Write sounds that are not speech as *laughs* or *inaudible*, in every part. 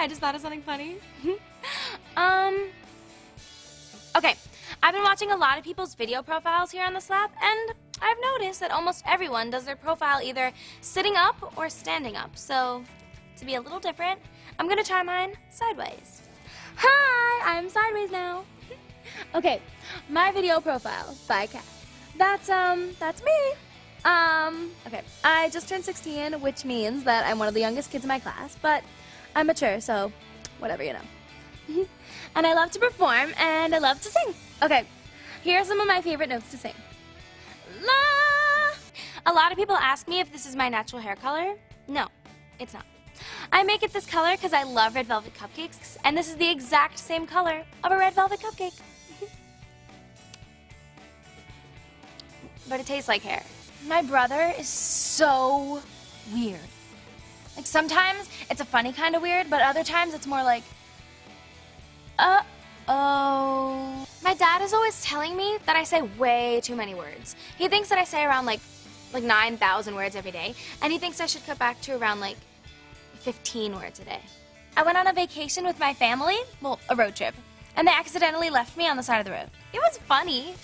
I just thought of something funny. *laughs* um, okay, I've been watching a lot of people's video profiles here on the Slap, and I've noticed that almost everyone does their profile either sitting up or standing up. So, to be a little different, I'm gonna try mine sideways. Hi, I'm sideways now. *laughs* okay, my video profile by Cat. That's um, that's me. Um, okay, I just turned 16, which means that I'm one of the youngest kids in my class, but I'm mature, so whatever, you know. *laughs* and I love to perform, and I love to sing. Okay, here are some of my favorite notes to sing. La! A lot of people ask me if this is my natural hair color. No, it's not. I make it this color because I love red velvet cupcakes, and this is the exact same color of a red velvet cupcake. *laughs* but it tastes like hair. My brother is so weird. Like sometimes it's a funny kind of weird, but other times it's more like, uh oh. My dad is always telling me that I say way too many words. He thinks that I say around like like 9,000 words every day, and he thinks I should cut back to around like 15 words a day. I went on a vacation with my family, well, a road trip, and they accidentally left me on the side of the road. It was funny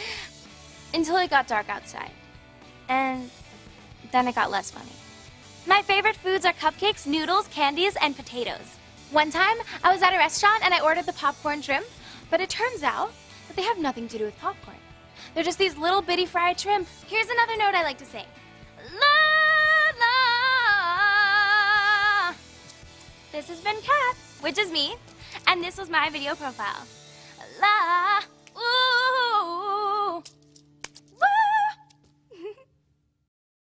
until it got dark outside. And then it got less funny. My favorite foods are cupcakes, noodles, candies, and potatoes. One time, I was at a restaurant and I ordered the popcorn shrimp, but it turns out that they have nothing to do with popcorn. They're just these little bitty fried shrimp. Here's another note I like to sing. La la. This has been Cat, which is me, and this was my video profile. La